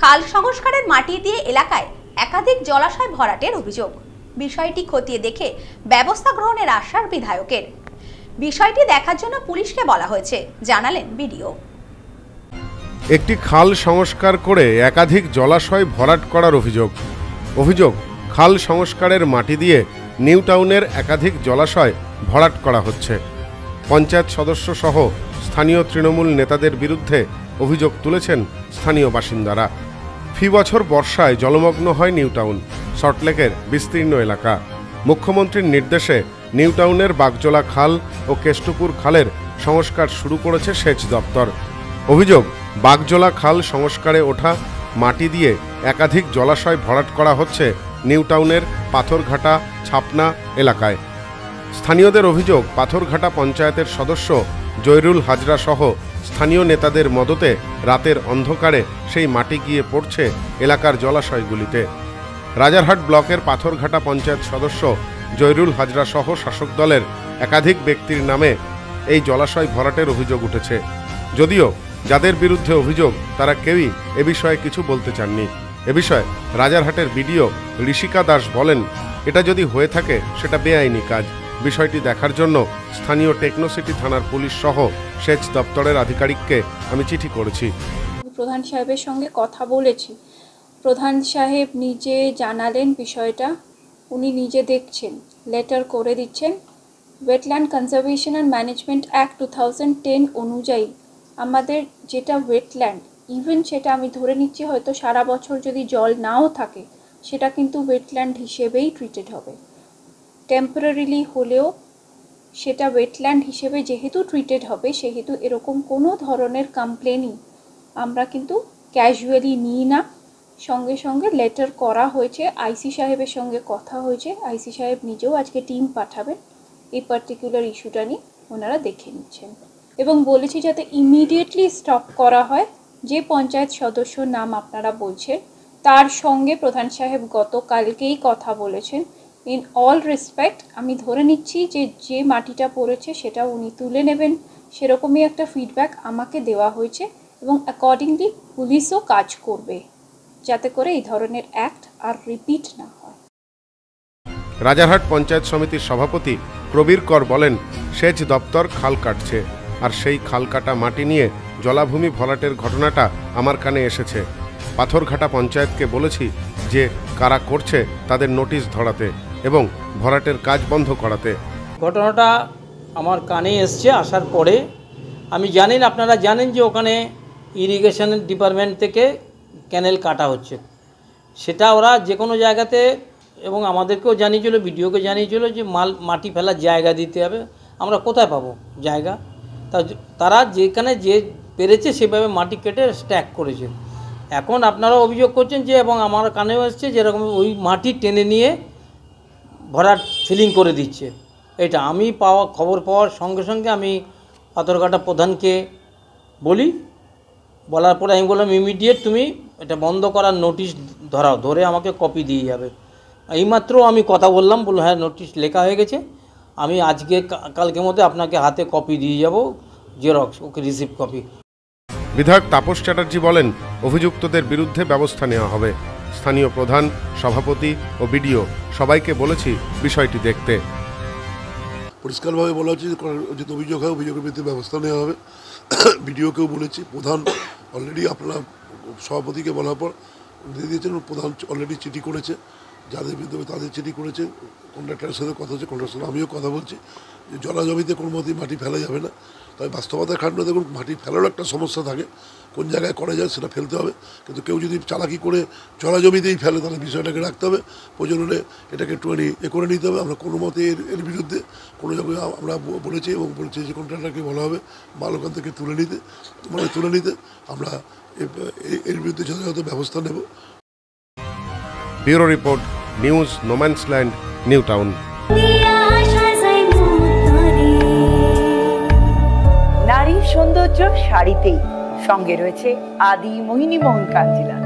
খাল সংস্কারের মাটি দিয়ে এলাকায় একাধিক জলাশয় ভরাটের অভিযোগ। বিষয়টি খতিয়ে দেখে ব্যবস্থা গ্রহণের আশ্বাস বিধায়কের। বিষয়টি দেখার জন্য পুলিশকে বলা হয়েছে, জানালেন বিডিও। একটি খাল সংস্কার করে একাধিক জলাশয় ভরাট করার অভিযোগ। অভিযোগ, খাল সংস্কারের মাটি দিয়ে নিউ টাউনের একাধিক জলাশয় ভরাট করা হচ্ছে। পঞ্চায়েত সদস্য সহ স্থানীয় তৃণমূল নেতাদের বিরুদ্ধে অভিযোগ তুলেছেন স্থানীয় বাসিন্দারা। ফি বছর বর্ষায় জলমগ্ন হয় নিউ টাউন সল্টলেকের বিস্তীর্ণ এলাকা। মুখ্যমন্ত্রীর নির্দেশে নিউটাউনের বাগজোলা খাল ও কেষ্টপুর খালের সংস্কার শুরু করেছে সেচ দপ্তর। অভিযোগ, বাগজোলা খাল সংস্কারে ওঠা, মাটি দিয়ে একাধিক জলাশয় ভরাট করা হচ্ছে নিউটাউনের পাথরঘাটা, ছাপনা এলাকায়। স্থানীয়দের অভিযোগ, পাথরঘাটা পঞ্চায়েতের সদস্য জয়রুল হাজরা সহ স্থানীয় নেতাদের মদতে রাতের অন্ধকারে সেই মাটি গিয়ে পড়ছে এলাকার জলাশয়গুলিতে। রাজারহাট ব্লকের পাথরঘাটা পঞ্চায়েত সদস্য জয়রুল হাজরা সহ শাসক দলের একাধিক ব্যক্তির নামে এই জলাশয় ভরাটের অভিযোগ উঠেছে। যদিও যাদের বিরুদ্ধে অভিযোগ, তারা কেউই এ বিষয়ে কিছু বলতে চাননি। এ বিষয়ে রাজারহাটের বিডিও ঋষিকা দাস বলেন, এটা যদি হয়ে থাকে, সেটা বেআইনি কাজ। বিষয়টি দেখার জন্য স্থানীয় টেকনোসিটি থানার পুলিশ সহ সেচ দপ্তরের আধিকারিককে আমি চিঠি করেছি। প্রধান সাহেবের সঙ্গে কথা বলেছি। প্রধান সাহেব নিজে জানালেন বিষয়টা, উনি নিজে দেখছেন, লেটার করে দিচ্ছেন। Wetland conservation and management act two thousand ten অনুযায়ী আমাদের যেটা ওয়েটল্যান্ড, ইভেন সেটা আমি ধরে নিচ্ছি হয়তো সারা বছর যদি জল নাও থাকে, সেটা কিন্তু ওয়েটল্যান্ড হিসেবেই ট্রিটেড হবে। টেম্পোরারিলি হলেও সেটা ওয়েটল্যান্ড হিসেবে যেহেতু ট্রিটেড হবে, সেহেতু এরকম কোনো ধরনের কমপ্লেনই আমরা কিন্তু ক্যাজুয়ালি নিই না। সঙ্গে সঙ্গে লেটার করা হয়েছে আইসি সাহেবের সঙ্গে কথা হয়েছে আইসি সাহেব নিজেও আজকে টিম পাঠাবেন এই পার্টিকুলার ইস্যুটা নিয়ে ওনারা দেখে নিচ্ছেন। এবং বলেছি যাতে ইমিডিয়েটলি স্টপ করা হয়, যে পঞ্চায়েত সদস্য নাম আপনারা বলছেন, তার সঙ্গে প্রধান সাহেব গতকালকেই কথা বলেছেন ইন অল রেসপেক্ট আমি ধরে নিচ্ছি যে যে মাটিটা পড়েছে সেটা উনি তুলে নেবেন। সেরকমই একটা ফিডব্যাক আমাকে দেওয়া হয়েছে এবং অ্যাকর্ডিংলি পুলিশও কাজ করবে, যাতে করে এই ধরনের অ্যাক্ট আর রিপিট না হয়। রাজারহাট পঞ্চায়েত সমিতির সভাপতি প্রবীর কর বলেন, সেচ দপ্তর খাল কাটছে আর সেই খাল কাটা মাটি নিয়ে জলাভূমি ভরাটের ঘটনাটা আমার কানে এসেছে। পাথরঘাটা পঞ্চায়েতকে বলেছি যে কারা করছে তাদের নোটিশ ধরাতে। এবং ভরাটের কাজ বন্ধ করাতে। ঘটনাটা আমার কানে এসছে আসার পরে। আমি জানেন আপনারা জানেন যে ওখানে ইরিগেশন ডিপার্টমেন্ট থেকে ক্যানেল কাটা হচ্ছে। সেটা ওরা যে কোনো জায়গাতে এবং আমাদেরকেও জানিয়েছিল বিডিওকে জানিয়েছিল যে মাল, মাটি ফেলার জায়গা দিতে হবে। আমরা কোথায় পাবো জায়গা? তা তারা যেখানে যে পেরেছে সেভাবে মাটি কেটে স্ট্যাক করেছে। এখন আপনারা অভিযোগ করছেন যে, এবং আমার কানেও এসছে যেরকম ওই মাটি টেনে নিয়ে ভরাট ফিলিং করে দিচ্ছে। এটা আমি পাওয়া, খবর পাওয়ার সঙ্গে সঙ্গে আমি পাথরঘাটা প্রধানকে বলি, বলার পরে আমি বললাম ইমিডিয়েট তুমি এটা বন্ধ করার নোটিশ ধরাও, ধরে আমাকে কপি দিয়ে যাবে। এইমাত্র আমি কথা বললাম, বলল হ্যাঁ নোটিশ লেখা হয়ে গেছে, আমি আজকে কালকে মধ্যে আপনাকে হাতে কপি দিয়ে যাব জেরক্স ওকে রিসিভ কপি বিধায়ক তাপস চ্যাটার্জি বলেন, অভিযুক্তদের বিরুদ্ধে ব্যবস্থা নেওয়া হবে। স্থানীয় প্রধান, সভাপতি ও বিডিও সবাইকে বলেছি বিষয়টি দেখতে। পরিষ্কারভাবে বলা হচ্ছে যে অভিযোগ হয়, অভিযোগের বিরুদ্ধে ব্যবস্থা নেওয়া হবে। বিডিওকেও বলেছি, প্রধান অলরেডি আপনারা সভাপতিকে বলার পর দিয়ে দিয়েছেন প্রধান অলরেডি চিঠি করেছে। যাদের বিরুদ্ধে তাদের চিঠি করেছে কন্ট্রাক্টরের সাথে কথা হচ্ছে কন্ট্রাক্টর সাথে আমিও কথা বলছি। যে জলা জমিতে কোনো মতেই মাটি ফেলা যাবে না। তবে বাস্তবতার খান্ড দেখুন মাটি ফেলারও একটা সমস্যা থাকে। কোন জায়গায় করা যায় সেটা ফেলতে হবে। কিন্তু কেউ যদি চালাকি করে জলা জমিতেই ফেলে, তাহলে বিষয়টাকে রাখতে হবে। প্রয়োজনে এটাকে একটুখানি এ করে নিতে হবে। আমরা কোনো মতে এর এর বিরুদ্ধে কোনো জায়গায় আমরা বলেছি এবং বলেছি যে কন্ট্রাক্টরকে বলা হবে মাল ওখান থেকে তুলে নিতে। মানে তুলে নিতে। আমরা এর বিরুদ্ধে যথাযথ ব্যবস্থা নেব। Bureau report, news, no man's land New Town নারীর সৌন্দর্য শাড়িতেই সঙ্গে রয়েছে আদি মোহিনী মোহন কাঞ্জিলা